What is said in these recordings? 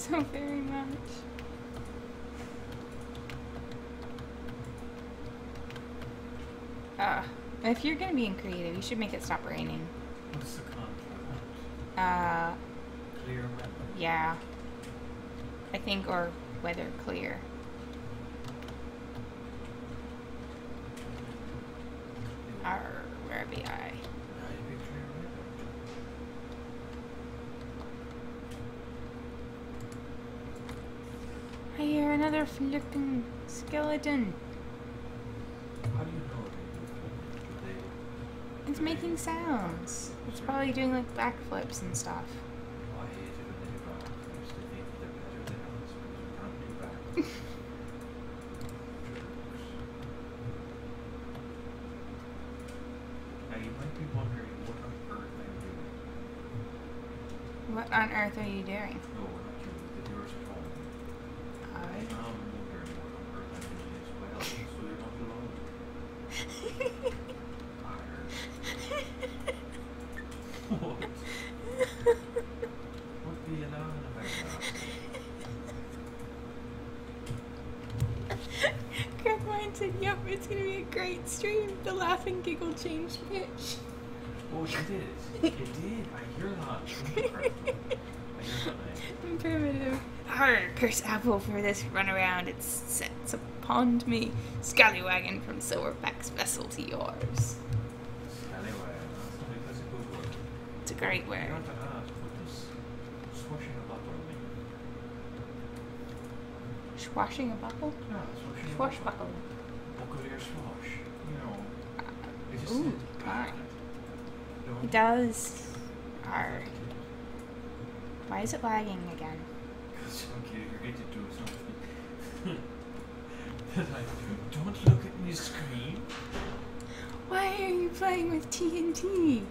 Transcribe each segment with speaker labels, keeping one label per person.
Speaker 1: so very much. Uh, if you're gonna be in creative, you should make it stop raining.
Speaker 2: What's the con for?
Speaker 1: Uh,
Speaker 2: Clear weather.
Speaker 1: yeah. I think, or weather clear. Arr, where be I?
Speaker 2: Now you be clear weather.
Speaker 1: I hear another flipping skeleton.
Speaker 2: How do you know they they
Speaker 1: It's making sounds. It's probably doing like backflips and stuff.
Speaker 2: I hate it when they do backflips. They think they're better than us because we can't do backflips. Jerks. Now you might be wondering what on earth I'm doing.
Speaker 1: What on earth are you doing?
Speaker 2: No, not you, the viewers at home.
Speaker 1: I.
Speaker 2: I'm wondering what on earth I'm doing as well, so you're not alone. Arr. What? What be you laughing about that?
Speaker 1: Greg Wine said, yep, it's gonna be a great stream. The laughing giggle changed pitch.
Speaker 2: Oh, she did. It did. I hear that. I hear that now.
Speaker 1: I'm primitive. Arr, curse Apple for this runaround. It sets upon me. Scallywagon from Silverback's vessel to yours.
Speaker 2: Anyway, that's not good word.
Speaker 1: It's a great word.
Speaker 2: want to ask, what does swashing a bottle mean?
Speaker 1: Swashing a buckle?
Speaker 2: Yeah, swashing a
Speaker 1: Swashbuckle.
Speaker 2: Buckle your swash. You know,
Speaker 1: Uh, Ooh, hi. It does. Arr. Why is it lagging again?
Speaker 2: Because okay, you're going to do something. that I do. Don't look at my screen.
Speaker 1: Why are you playing with TNT?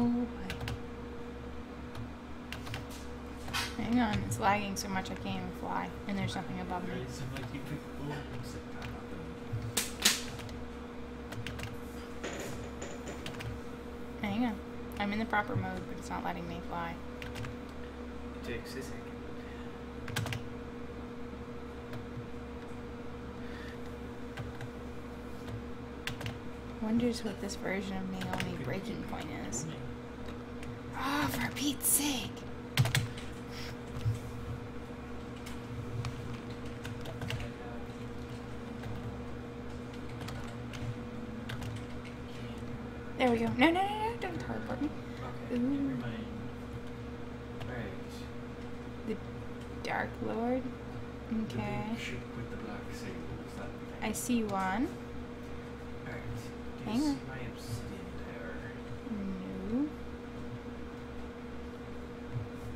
Speaker 2: Oh.
Speaker 1: Hang on, it's lagging so much I can't even fly. And there's nothing above me.
Speaker 2: There is some like you pick bones that happen.
Speaker 1: Hang on. I'm in the proper mode, but it's not letting me fly.
Speaker 2: It takes
Speaker 1: Wonders what this version of Naomi breaking point is. Ah, for Pete's sake. There we go. No, no, no, no, don't teleport me.
Speaker 2: Okay,
Speaker 1: Ooh.
Speaker 2: Right.
Speaker 1: The Dark Lord. Okay.
Speaker 2: big ship with the black sails, that thing.
Speaker 1: I see one.
Speaker 2: Right.
Speaker 1: Hang
Speaker 2: you
Speaker 1: on.
Speaker 2: see my obsidian there?
Speaker 1: No.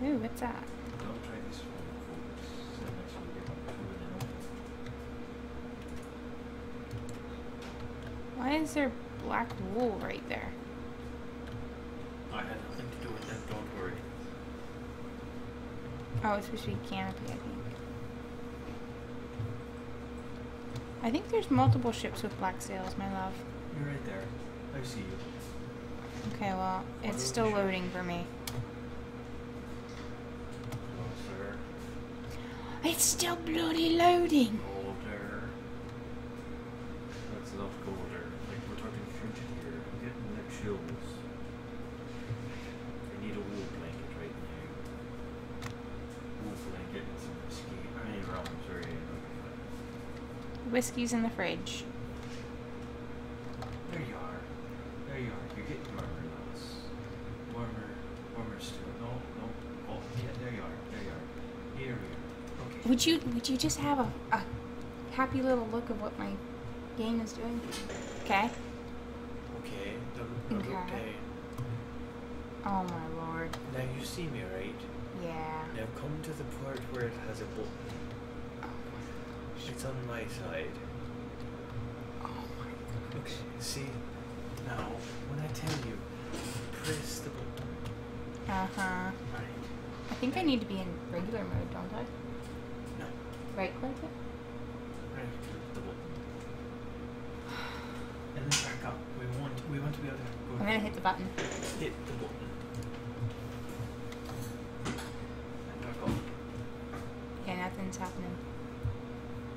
Speaker 1: Ooh, what's that?
Speaker 2: Don't try this one, folks. So much you get up to and then
Speaker 1: Why is there black wool right there?
Speaker 2: I had nothing to do with that, don't worry.
Speaker 1: Oh, it's supposed to be canopy, I think. I think there's multiple ships with black sails, my love.
Speaker 2: You're right there. I see you.
Speaker 1: Okay, well, it's still
Speaker 2: ship?
Speaker 1: loading for me. It's still bloody loading!
Speaker 2: Colder. That's a lot colder. Like we're talking frigid here. I'm getting the chills. I need a wool blanket right now. Wool blanket and some whiskey. I mean, rum, sorry.
Speaker 1: Whiskey's in the fridge.
Speaker 2: There you are. There you are. You're getting warmer, lass. Warmer. Warmer still. No, no. Oh, yeah, there you are. There you are. Here we are. Okay.
Speaker 1: Would you would you just have a, a happy little look of what my game is doing? Okay.
Speaker 2: Okay,
Speaker 1: Okay. Oh my lord.
Speaker 2: Now you see me, right?
Speaker 1: Yeah.
Speaker 2: Now come to the part where it has a button. It's on my side.
Speaker 1: Oh my god.
Speaker 2: Okay, see? Now, when I tell you, press the button.
Speaker 1: Uh huh.
Speaker 2: Right.
Speaker 1: I think I need to be in regular mode, don't I? Right click it.
Speaker 2: Right click the button. And then back up. We want we want to be able to go
Speaker 1: I'm gonna hit the button.
Speaker 2: hit the button. And back up.
Speaker 1: Yeah, nothing's happening.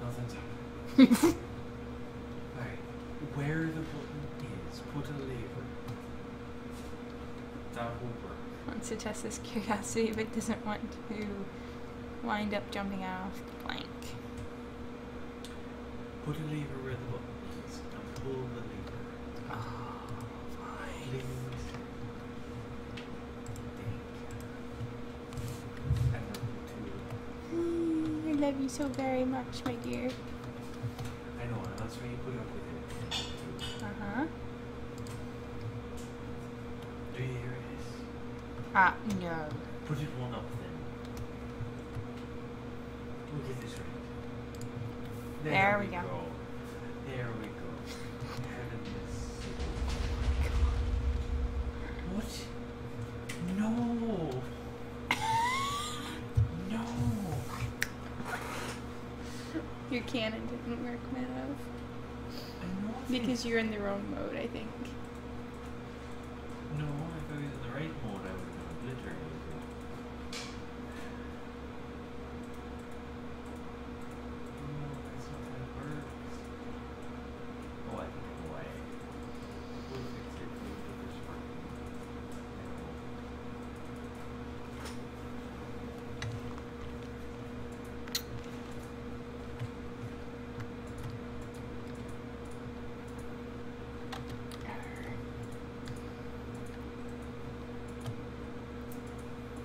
Speaker 2: Nothing's happening. Alright. Where the button is, put a lever. That will work.
Speaker 1: Wants to test his curiosity, but doesn't want to wind up jumping off the plank.
Speaker 2: Put a lever where the button is and pull the lever.
Speaker 1: Oh,
Speaker 2: Please. Thank you. And number two.
Speaker 1: Mm, I love you so very much, my dear.
Speaker 2: I know, that's why you put up with it.
Speaker 1: Uh huh.
Speaker 2: Do you hear it?
Speaker 1: Ah, no.
Speaker 2: Put it one up then. We'll get this right.
Speaker 1: There we go.
Speaker 2: There we go. What? No. No.
Speaker 1: Your cannon didn't work, my love.
Speaker 2: I know.
Speaker 1: Because you're in the wrong mode, I think.
Speaker 2: No, if I was in the right mode, I would have obliterated it. No, that's not how it works. Oh, I think I know why. We'll fix it. We'll get this working. I know.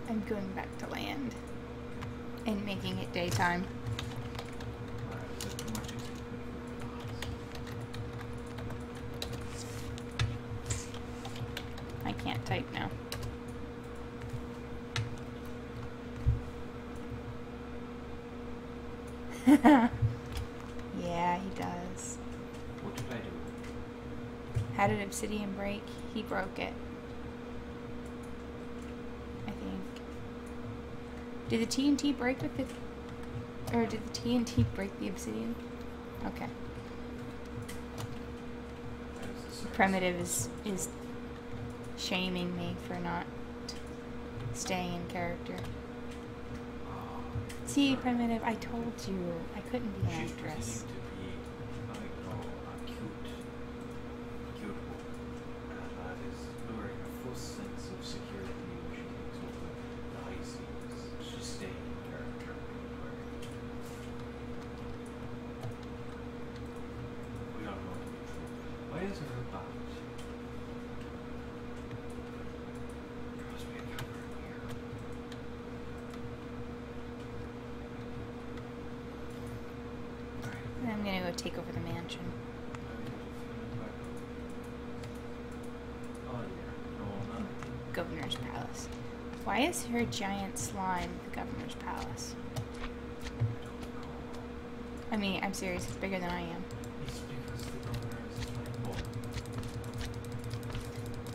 Speaker 1: I'm going back to land and making it daytime.
Speaker 2: Alright, is that too much excitement
Speaker 1: I can't type now. yeah, he does.
Speaker 2: What did I do?
Speaker 1: How did Obsidian break? He broke it. I think. Did the TNT break with the. Or did the TNT break the Obsidian? Okay.
Speaker 2: That was the circus.
Speaker 1: Primitive is is shaming me for not staying in character. See. Primitive, I told you I couldn't be an actress.
Speaker 2: pretending to be like no, a cute, cute woman. And that is luring a false sense of security when she takes over the high seas. She's staying in character. We don't know to be true. Why is her bat? There must be a camera in here. Alright.
Speaker 1: And I'm gonna go take over the mansion.
Speaker 2: Oh
Speaker 1: Governor's Palace. Why is her giant slime the Governor's Palace? I mean, I'm serious, it's bigger than I am.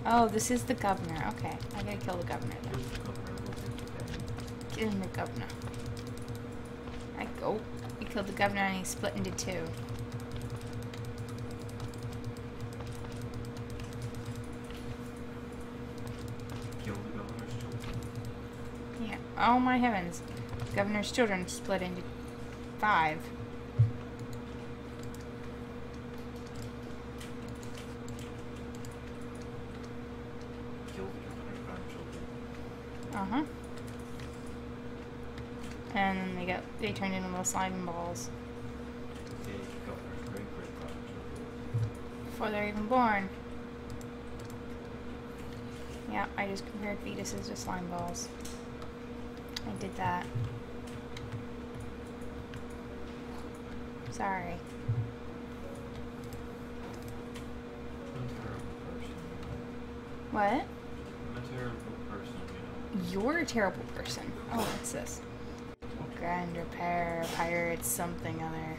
Speaker 1: Oh, this is the Governor. Okay, I gotta kill the Governor
Speaker 2: oh,
Speaker 1: then.
Speaker 2: the governor.
Speaker 1: I go. I killed the Governor and he split into two.
Speaker 2: Kill the governor's children.
Speaker 1: Yeah. Oh my heavens. Governor's children split into five.
Speaker 2: Kill the governor's grandchildren.
Speaker 1: Uh huh. And then they got they turned into little slime balls
Speaker 2: The governor's great great grandchildren.
Speaker 1: before they're even born. Yeah, I just compared fetuses to slime balls. I did that. Sorry. What?
Speaker 2: I'm a terrible person, you know.
Speaker 1: You're a terrible person. Oh, what's this? Grand repair, pirates, something other.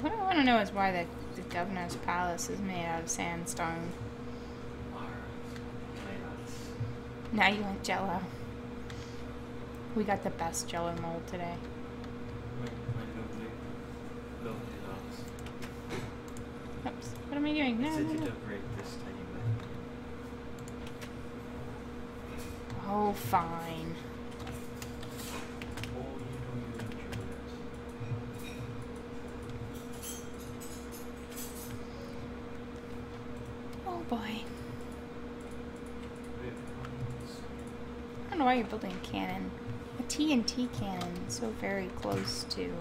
Speaker 1: What I want to know is why the governor's palace is made out of sandstone.
Speaker 2: Alright. My lads.
Speaker 1: Now you want jello. We got the best jello mold today.
Speaker 2: My, my lovely, lovely lads.
Speaker 1: Oops. What am I doing? No, no, no.
Speaker 2: to break this time?
Speaker 1: Oh, fine.
Speaker 2: Oh, you know you enjoy it.
Speaker 1: Oh boy.
Speaker 2: It runs.
Speaker 1: I don't know why you're building a cannon. A TNT cannon so very close to.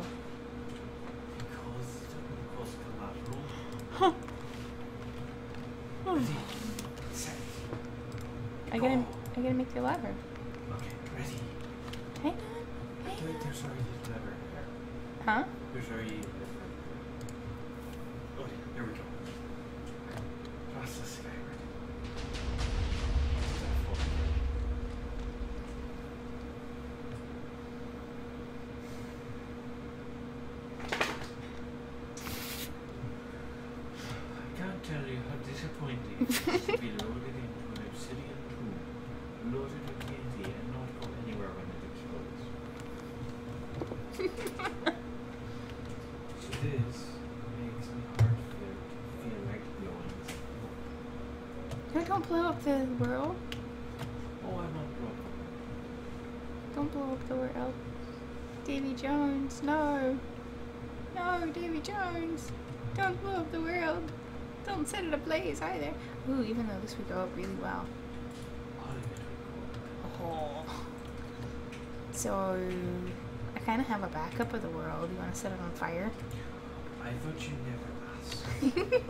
Speaker 2: Because it doesn't collateral.
Speaker 1: Huh.
Speaker 2: Hmm. Set,
Speaker 1: I gotta. I gotta make the lever.
Speaker 2: Okay, ready.
Speaker 1: Hang on.
Speaker 2: Wait,
Speaker 1: on.
Speaker 2: there's already a lever here.
Speaker 1: Huh?
Speaker 2: There's already a lever here. Okay, here we go. Cross the skyward. Step forward. I can't tell you how disappointing it is to be loaded into an obsidian tomb, loaded with TNT, and not go anywhere when it explodes. This makes me heart feel, feel like blowing this.
Speaker 1: No, don't blow up the world.
Speaker 2: Oh, I'm not broken.
Speaker 1: Don't blow up the world. Davy Jones, no. No, Davy Jones. Don't blow up the world. Don't set it ablaze either. Ooh, even though this would go up really well.
Speaker 2: All of it would go.
Speaker 1: Oh. So, I kind of have a backup of the world. You want to set it on fire?
Speaker 2: I thought you never asked.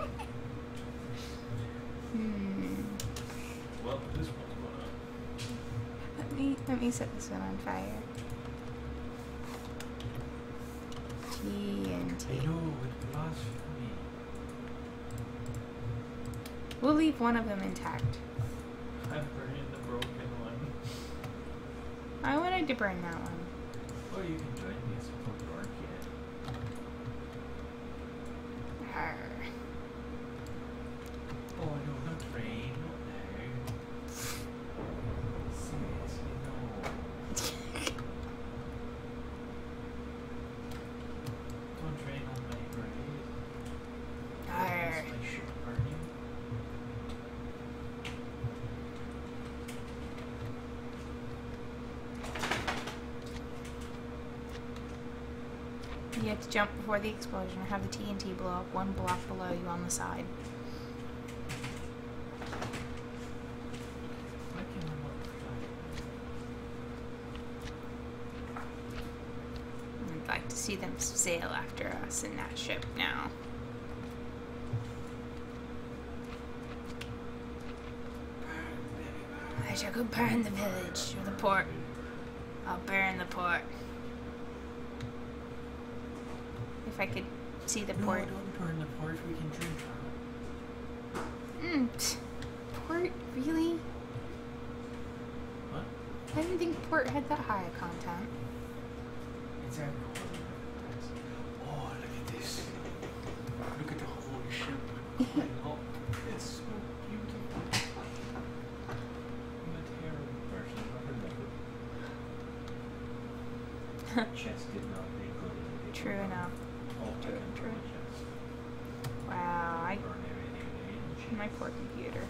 Speaker 1: hmm.
Speaker 2: well, this one's gonna.
Speaker 1: Let me let me set this one on fire.
Speaker 2: I
Speaker 1: TNT.
Speaker 2: know, it blasphemy.
Speaker 1: We'll leave one of them intact.
Speaker 2: I'm burning the broken one.
Speaker 1: I wanted to burn that one.
Speaker 2: Oh, you can join me. It's not dark yet.
Speaker 1: Arr.
Speaker 2: Oh, no, not rain. Not now. Seriously, no. Don't rain on my grave.
Speaker 1: Arr.
Speaker 2: Is my ship burning?
Speaker 1: You have to jump before the explosion or have the TNT blow up one block below you on the side. I'd like to see them sail after us in that ship now. I shall go burn the village or the port. I'll burn the port. If I could see the
Speaker 2: No,
Speaker 1: port.
Speaker 2: don't burn the port. We can drink from
Speaker 1: Mm, psst. port? Really?
Speaker 2: What?
Speaker 1: I didn't think port had that high a content.
Speaker 2: It's alcohol. Oh, look at this. Look at the whole ship going. It's so beautiful. I'm a terrible person. I it. Chess did not make good
Speaker 1: True enough.
Speaker 2: Oh, I
Speaker 1: True,
Speaker 2: can
Speaker 1: true.
Speaker 2: burn chess.
Speaker 1: Wow, I my poor computer.